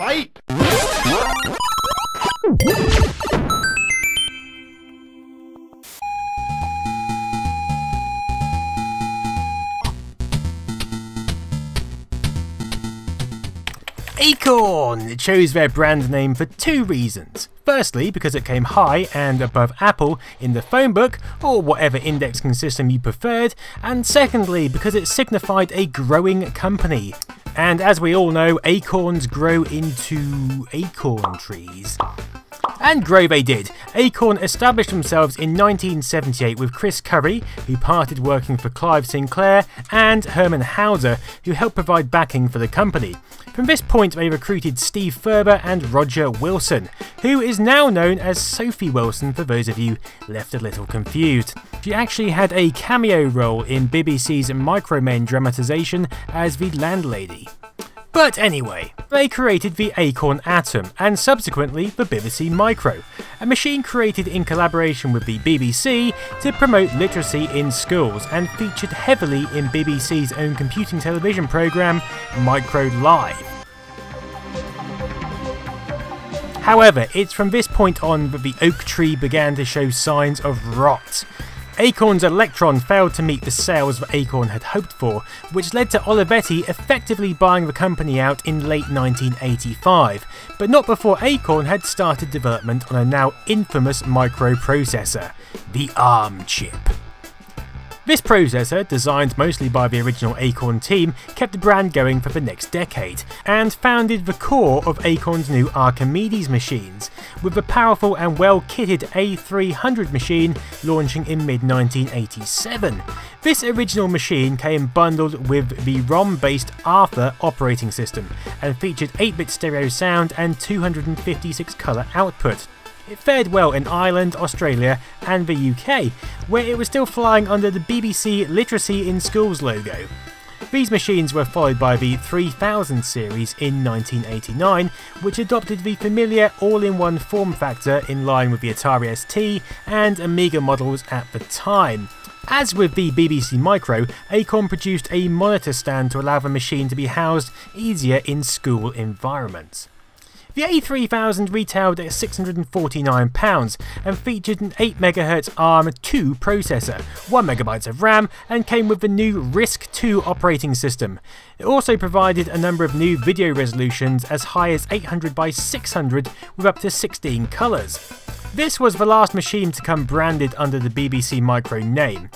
Fight! Acorn chose their brand name for two reasons. Firstly, because it came high and above Apple in the phone book, or whatever indexing system you preferred, and secondly, because it signified a growing company. And as we all know, acorns grow into acorn trees. And grow they did. Acorn established themselves in 1978 with Chris Curry, who parted working for Clive Sinclair, and Hermann Hauser, who helped provide backing for the company. From this point, they recruited Steve Furber and Roger Wilson, who is now known as Sophie Wilson for those of you left a little confused. She actually had a cameo role in BBC's Micromen dramatisation as the landlady. But anyway, they created the Acorn Atom and subsequently the BBC Micro, a machine created in collaboration with the BBC to promote literacy in schools and featured heavily in BBC's own computing television programme Micro Live. However, it's from this point on that the oak tree began to show signs of rot. Acorn's Electron failed to meet the sales that Acorn had hoped for, which led to Olivetti effectively buying the company out in late 1985, but not before Acorn had started development on a now infamous microprocessor, the ARM chip. This processor, designed mostly by the original Acorn team, kept the brand going for the next decade, and founded the core of Acorn's new Archimedes machines, with the powerful and well kitted A300 machine launching in mid 1987. This original machine came bundled with the ROM based Arthur operating system, and featured 8 bit stereo sound and 256 colour output. It fared well in Ireland, Australia, and the UK, where it was still flying under the BBC Literacy in Schools logo. These machines were followed by the 3000 series in 1989, which adopted the familiar all in one form factor in line with the Atari ST and Amiga models at the time. As with the BBC Micro, Acorn produced a monitor stand to allow the machine to be housed easier in school environments. The A3000 retailed at £649 and featured an 8MHz ARM2 processor, 1MB of RAM, and came with the new RISC-2 operating system. It also provided a number of new video resolutions as high as 800 by 600 with up to 16 colours. This was the last machine to come branded under the BBC Micro name.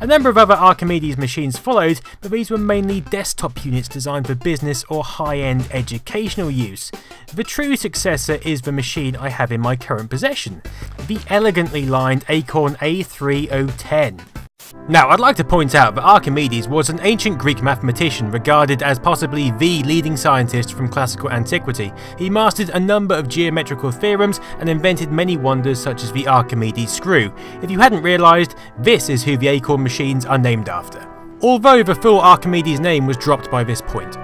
A number of other Archimedes machines followed, but these were mainly desktop units designed for business or high-end educational use. The true successor is the machine I have in my current possession, the elegantly lined Acorn A3010. Now, I'd like to point out that Archimedes was an ancient Greek mathematician regarded as possibly the leading scientist from classical antiquity. He mastered a number of geometrical theorems and invented many wonders such as the Archimedes screw. If you hadn't realised, this is who the Acorn machines are named after. Although the full Archimedes name was dropped by this point.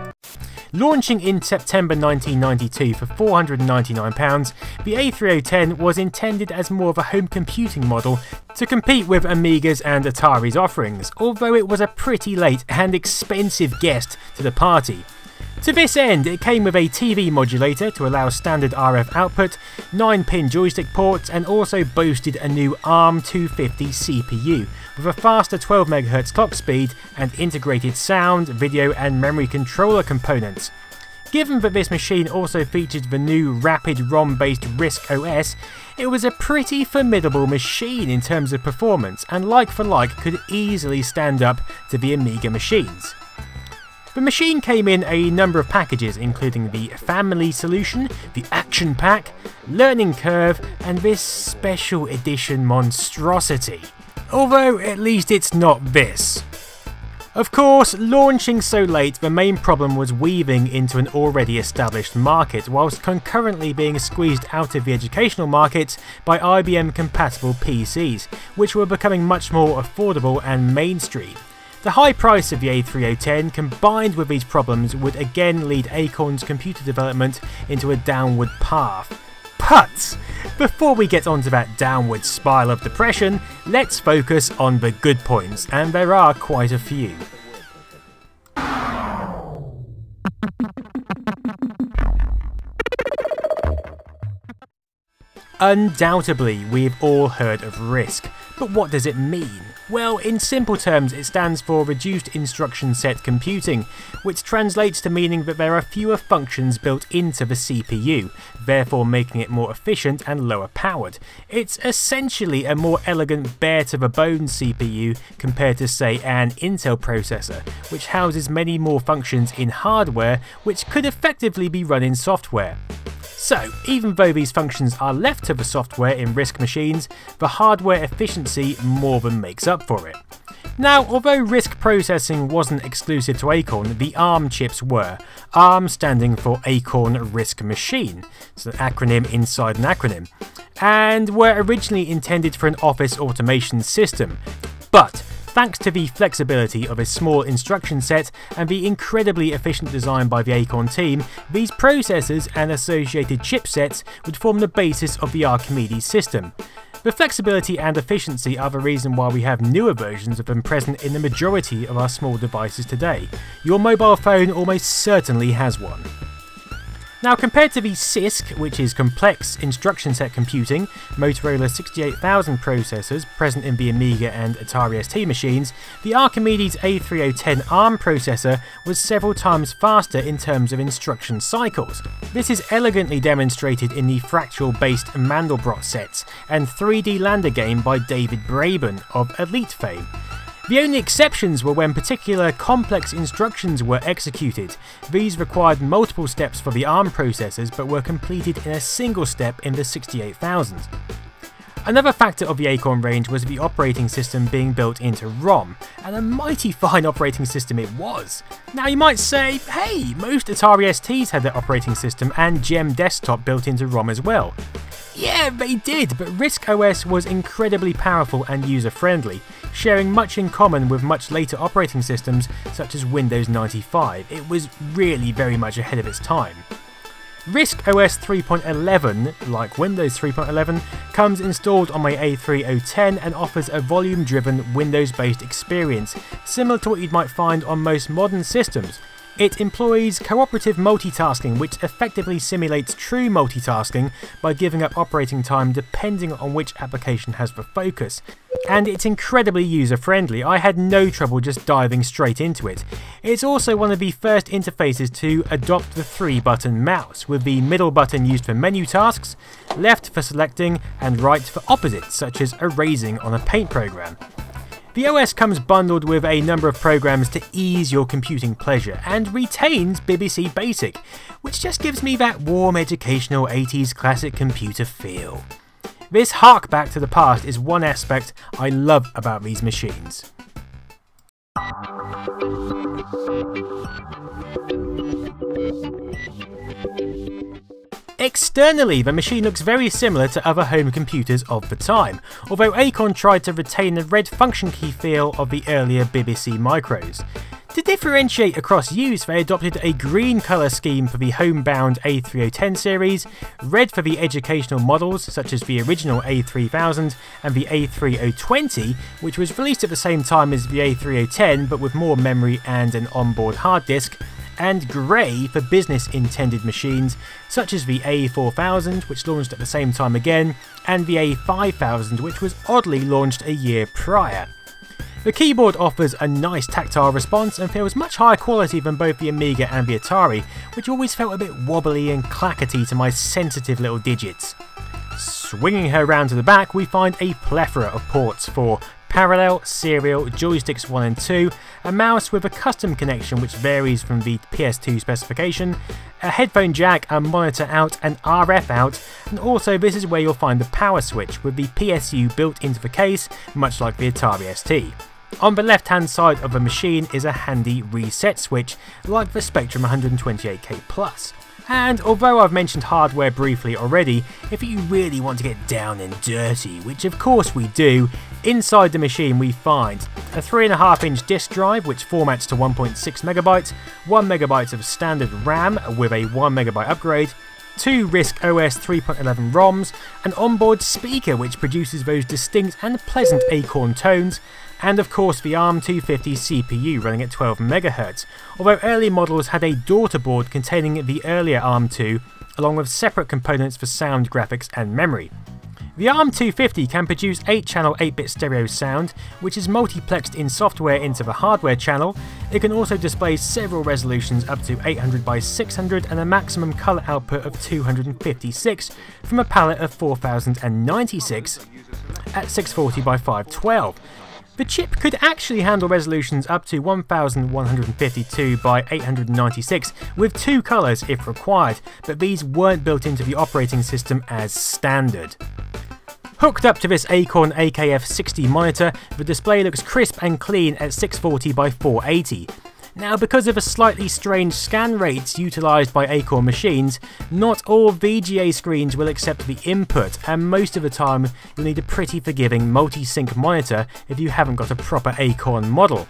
Launching in September 1992 for £499, the A3010 was intended as more of a home computing model to compete with Amiga's and Atari's offerings, although it was a pretty late and expensive guest to the party. To this end, it came with a TV modulator to allow standard RF output, 9 pin joystick ports, and also boasted a new ARM 250 CPU with a faster 12 MHz clock speed and integrated sound, video, and memory controller components. Given that this machine also featured the new rapid ROM based RISC OS, it was a pretty formidable machine in terms of performance and like for like could easily stand up to the Amiga machines. The machine came in a number of packages, including the Family Solution, the Action Pack, Learning Curve, and this special edition monstrosity. Although, at least it's not this. Of course, launching so late, the main problem was weaving into an already established market, whilst concurrently being squeezed out of the educational market by IBM compatible PCs, which were becoming much more affordable and mainstream. The high price of the A3010 combined with these problems would again lead Acorn's computer development into a downward path. But before we get onto that downward spiral of depression, let's focus on the good points, and there are quite a few. Undoubtedly, we've all heard of RISC, but what does it mean? Well, in simple terms, it stands for Reduced Instruction Set Computing, which translates to meaning that there are fewer functions built into the CPU, therefore making it more efficient and lower powered. It's essentially a more elegant bare to the bone CPU compared to, say, an Intel processor, which houses many more functions in hardware which could effectively be run in software. So, even though these functions are left to the software in RISC machines, the hardware efficiency more than makes up for it. Now, although RISC processing wasn't exclusive to Acorn, the ARM chips were. ARM standing for Acorn RISC Machine, it's an acronym inside an acronym, and were originally intended for an office automation system. But Thanks to the flexibility of a small instruction set and the incredibly efficient design by the Acorn team, these processors and associated chipsets would form the basis of the Archimedes system. The flexibility and efficiency are the reason why we have newer versions of them present in the majority of our small devices today. Your mobile phone almost certainly has one. Now compared to the CISC, which is Complex Instruction Set Computing, Motorola 68000 processors present in the Amiga and Atari ST machines, the Archimedes A3010 ARM processor was several times faster in terms of instruction cycles. This is elegantly demonstrated in the fractal based Mandelbrot sets and 3D lander game by David Braben of Elite fame. The only exceptions were when particular complex instructions were executed. These required multiple steps for the ARM processors but were completed in a single step in the 68000. Another factor of the Acorn range was the operating system being built into ROM, and a mighty fine operating system it was. Now you might say, hey, most Atari STs had their operating system and Gem Desktop built into ROM as well. Yeah, they did, but RISC OS was incredibly powerful and user friendly, sharing much in common with much later operating systems such as Windows 95. It was really very much ahead of its time. RISC OS 3.11, like Windows 3.11, comes installed on my A3010 and offers a volume driven Windows based experience, similar to what you might find on most modern systems, it employs cooperative multitasking, which effectively simulates true multitasking by giving up operating time depending on which application has the focus. And it's incredibly user friendly, I had no trouble just diving straight into it. It's also one of the first interfaces to adopt the 3 button mouse, with the middle button used for menu tasks, left for selecting, and right for opposites, such as erasing on a paint program. The OS comes bundled with a number of programs to ease your computing pleasure and retains BBC Basic, which just gives me that warm educational 80s classic computer feel. This hark back to the past is one aspect I love about these machines. Externally, the machine looks very similar to other home computers of the time, although Acorn tried to retain the red function key feel of the earlier BBC Micros. To differentiate across use, they adopted a green colour scheme for the homebound A3010 series, red for the educational models such as the original A3000 and the A3020, which was released at the same time as the A3010 but with more memory and an onboard hard disk, and grey for business intended machines such as the A4000 which launched at the same time again and the A5000 which was oddly launched a year prior. The keyboard offers a nice tactile response and feels much higher quality than both the Amiga and the Atari, which always felt a bit wobbly and clackety to my sensitive little digits. Swinging her round to the back, we find a plethora of ports for parallel, serial, joysticks 1 and 2, a mouse with a custom connection which varies from the PS2 specification, a headphone jack, a monitor out, an RF out, and also this is where you'll find the power switch with the PSU built into the case, much like the Atari ST. On the left hand side of the machine is a handy reset switch, like the Spectrum 128K Plus. And although I've mentioned hardware briefly already, if you really want to get down and dirty, which of course we do, inside the machine we find a 3.5 inch disk drive which formats to 1.6 megabytes, 1 megabyte of standard RAM with a 1 megabyte upgrade, two RISC OS 3.11 ROMs, an onboard speaker which produces those distinct and pleasant acorn tones, and of course the ARM250 CPU running at 12MHz, although early models had a daughter board containing the earlier ARM2 along with separate components for sound, graphics and memory. The ARM250 can produce 8-channel 8-bit stereo sound, which is multiplexed in software into the hardware channel. It can also display several resolutions up to 800 by 600 and a maximum colour output of 256 from a palette of 4096 at 640 by 512. The chip could actually handle resolutions up to 1152 by 896 with two colours if required, but these weren't built into the operating system as standard. Hooked up to this Acorn AKF60 monitor, the display looks crisp and clean at 640 by 480. Now, because of the slightly strange scan rates utilised by Acorn machines, not all VGA screens will accept the input, and most of the time you'll need a pretty forgiving multi-sync monitor if you haven't got a proper Acorn model.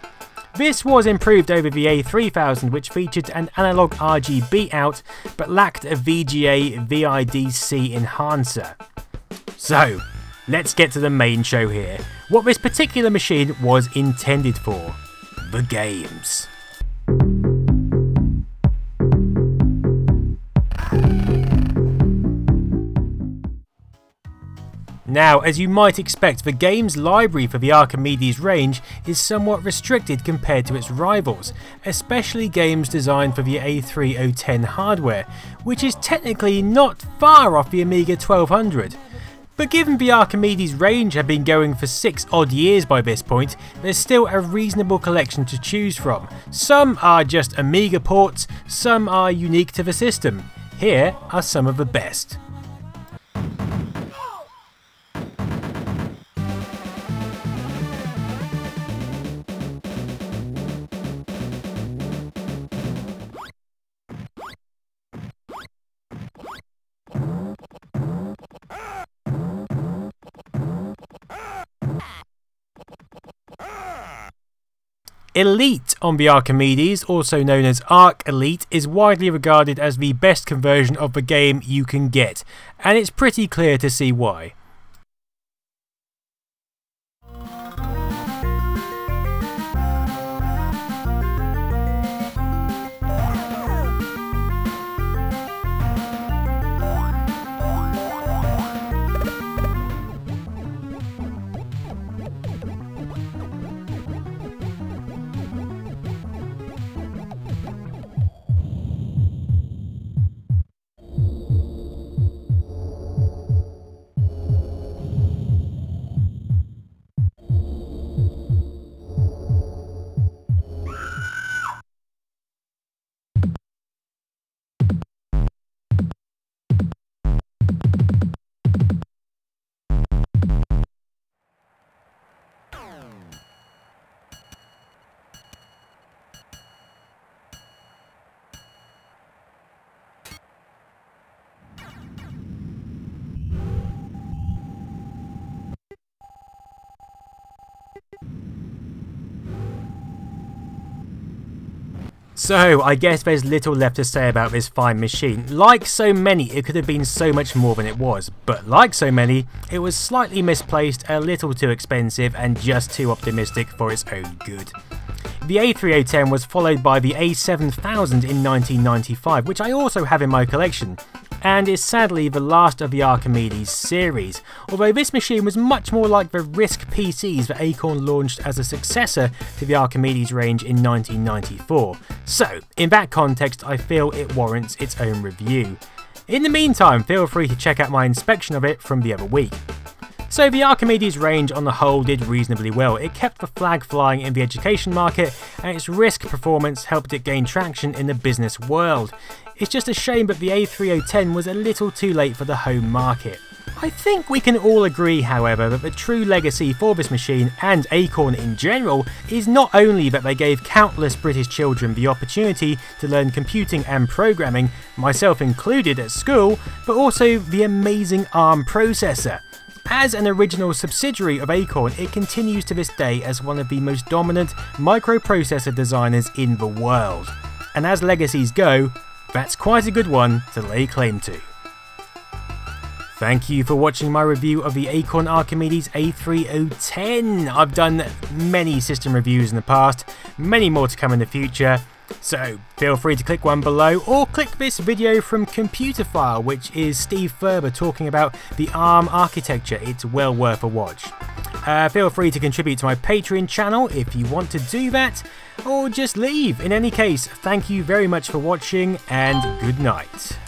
This was improved over the A3000 which featured an analog RGB out but lacked a VGA VIDC enhancer. So, let's get to the main show here. What this particular machine was intended for. The games. Now, as you might expect, the games library for the Archimedes range is somewhat restricted compared to its rivals, especially games designed for the A3010 hardware, which is technically not far off the Amiga 1200. But given the Archimedes range had been going for 6 odd years by this point, there's still a reasonable collection to choose from. Some are just Amiga ports, some are unique to the system. Here are some of the best. Elite on the Archimedes, also known as Arc Elite, is widely regarded as the best conversion of the game you can get, and it's pretty clear to see why. So, I guess there's little left to say about this fine machine. Like so many, it could have been so much more than it was, but like so many, it was slightly misplaced, a little too expensive, and just too optimistic for its own good. The A3010 was followed by the A7000 in 1995, which I also have in my collection, and is sadly the last of the Archimedes series, although this machine was much more like the RISC PCs that Acorn launched as a successor to the Archimedes range in 1994. So, in that context, I feel it warrants its own review. In the meantime, feel free to check out my inspection of it from the other week. So the Archimedes range on the whole did reasonably well. It kept the flag flying in the education market and its RISC performance helped it gain traction in the business world. It's just a shame that the A3010 was a little too late for the home market. I think we can all agree, however, that the true legacy for this machine and Acorn in general is not only that they gave countless British children the opportunity to learn computing and programming, myself included at school, but also the amazing ARM processor. As an original subsidiary of Acorn, it continues to this day as one of the most dominant microprocessor designers in the world. And as legacies go, that's quite a good one to lay claim to. Thank you for watching my review of the Acorn Archimedes A3010. I've done many system reviews in the past, many more to come in the future, So feel free to click one below or click this video from Computerphile which is Steve Furber talking about the ARM architecture, it's well worth a watch. Uh, feel free to contribute to my Patreon channel if you want to do that, or just leave. In any case, thank you very much for watching and good night.